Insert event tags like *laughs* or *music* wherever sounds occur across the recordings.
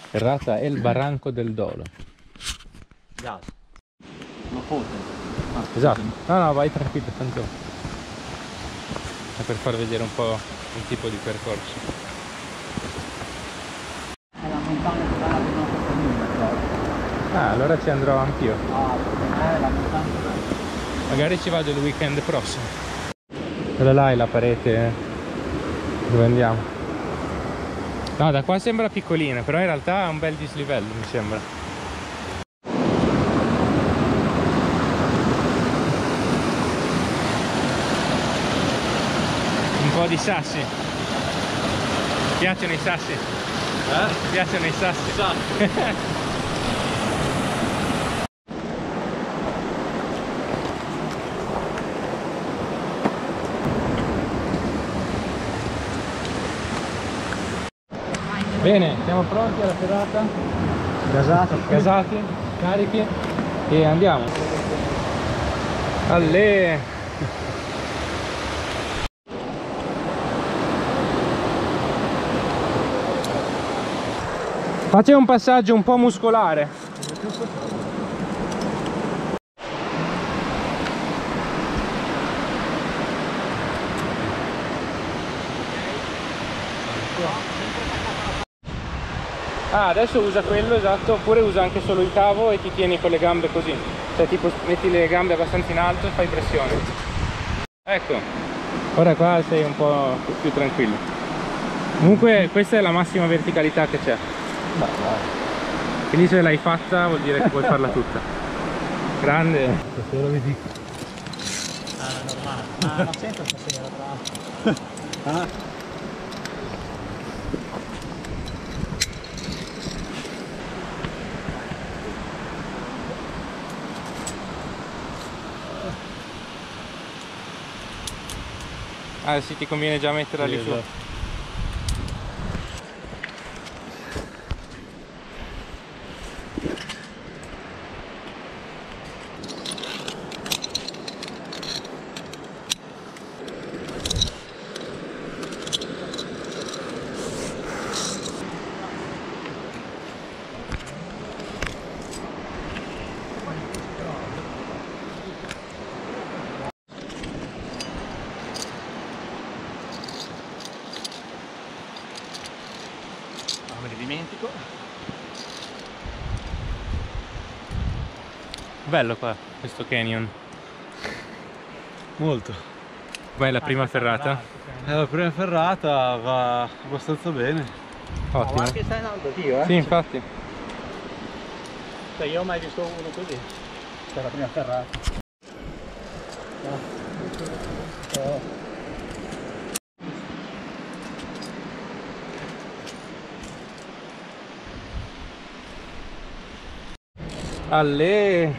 Ferrata El Barranco del Dolo. Gas. Una foto. Ah, Esatto. No, no, vai tranquillo, tanto è per far vedere un po' il tipo di percorso. È la montagna che va nostro comune, però. Ah, allora ci andrò anch'io. Ah, è la montagna. Magari ci vado il weekend prossimo. Quella là è la parete dove andiamo. No, da qua sembra piccolina, però in realtà è un bel dislivello, mi sembra. Un po' di sassi. Ti piacciono i sassi? Eh? Ti piacciono i sassi? Esatto. *laughs* Bene, siamo pronti alla serata? Gasato. Casati, carichi e andiamo. Alle. Faccio un passaggio un po' muscolare. Ah, adesso usa quello, esatto, oppure usa anche solo il cavo e ti tieni con le gambe così. Cioè tipo metti le gambe abbastanza in alto e fai pressione. Ecco, ora qua sei un po' più tranquillo. Comunque questa è la massima verticalità che c'è. Quindi se l'hai fatta vuol dire che puoi farla tutta. Grande. Stasera vi dico. Ah, normale. Ah, non sento stasera tra *laughs* Ah. Ah sì, ti conviene già metterla lì Sì, su. esatto. Ah, me ne dimentico. Bello qua, questo canyon. Molto. Com'è la prima ferrata? Eh, la prima ferrata va abbastanza bene. Ottimo. che stai andando anch'io, Sì, infatti. Cioè, io ho mai visto uno così. Per la prima ferrata. Alle.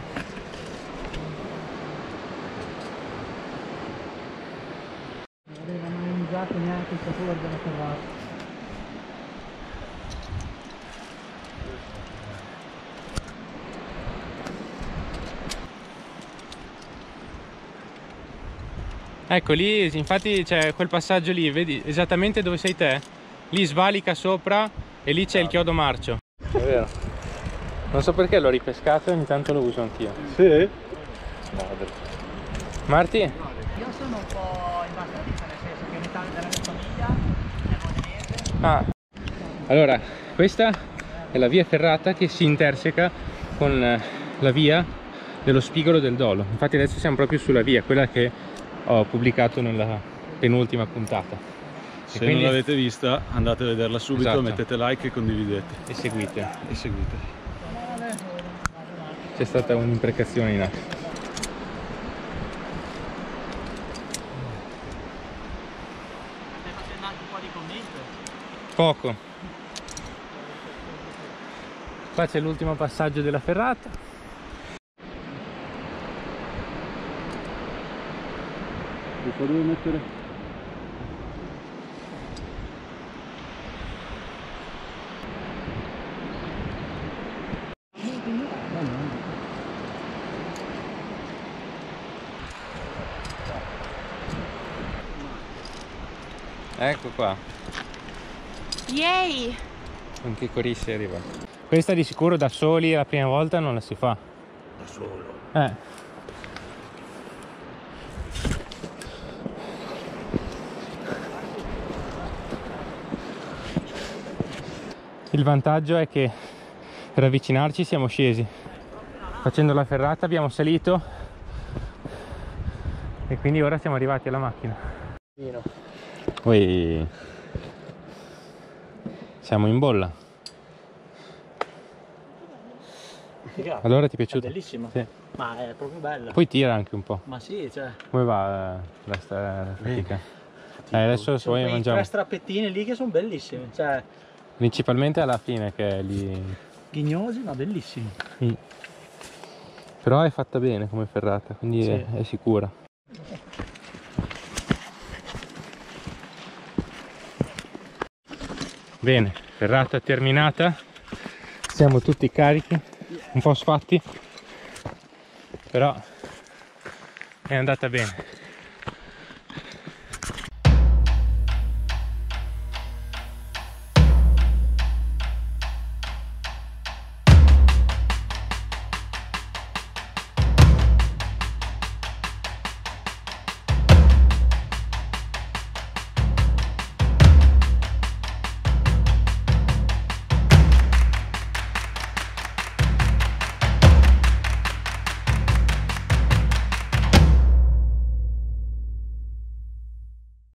Non aveva mai usato neanche il sapore della ferrata. Ecco lì, infatti c'è quel passaggio lì, vedi esattamente dove sei te? Lì svalica sopra e lì c'è il chiodo marcio. È vero. Non so perché l'ho ripescato e ogni tanto lo uso anch'io. Sì? Marti? Io sono un po' in vita, nel senso che metà della mia famiglia è modenese. Ah. Allora, questa è la via ferrata che si interseca con eh, la via dello spigolo del Dolo. Infatti adesso siamo proprio sulla via, quella che ho pubblicato nella penultima puntata. Se quindi- non l'avete vista andate a vederla subito, Esatto. mettete like e condividete. E seguite. E seguite. C'è stata un'imprecazione in atto. Stai facendo anche un po' di commento. Poco. Qua c'è l'ultimo passaggio della ferrata. Dove mettere? Ecco qua. Yay! Anche Corissi è arrivato. Questa di sicuro da soli la prima volta non la si fa. Da solo. Eh. Il vantaggio è che per avvicinarci siamo scesi. Facendo la ferrata abbiamo salito e quindi ora siamo arrivati alla macchina. Ui. Siamo in bolla. Figata. Allora ti è È piaciuto? bellissimo. Sì. Ma è proprio bello. Poi tira anche un po'. Ma sì, cioè. Come va eh, la, la fatica? Eh, adesso se vuoi mangiamo. tre strappettini lì che sono bellissimi. Cioè, Principalmente alla fine che è lì. ghignosi ma bellissimi. Mm. Però è fatta bene come ferrata, quindi Sì. è, è sicura. Bene, ferrata terminata. Siamo tutti carichi, un po' sfatti, però è andata bene.